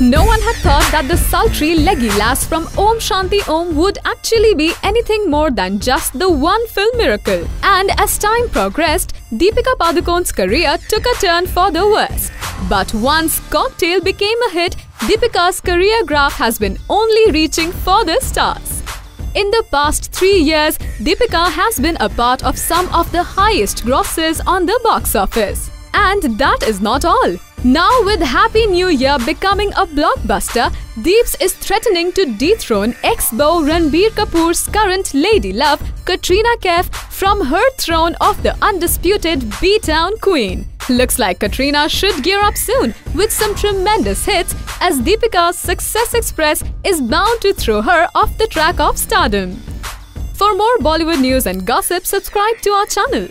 one had thought that the sultry leggy lass from Om Shanti Om would actually be anything more than just the one film miracle. And as time progressed, Deepika Padukone's career took a turn for the worst. But once Cocktail became a hit, Deepika's career graph has been only reaching further stars. In the past three years, Deepika has been a part of some of the highest grosses on the box office. And that is not all. Now, with Happy New Year becoming a blockbuster, Deeps is threatening to dethrone ex-beau Ranbir Kapoor's current lady love, Katrina Kaif, from her throne of the undisputed B-Town queen. Looks like Katrina should gear up soon with some tremendous hits as Deepika's Success Express is bound to throw her off the track of stardom. For more Bollywood news and gossip, subscribe to our channel.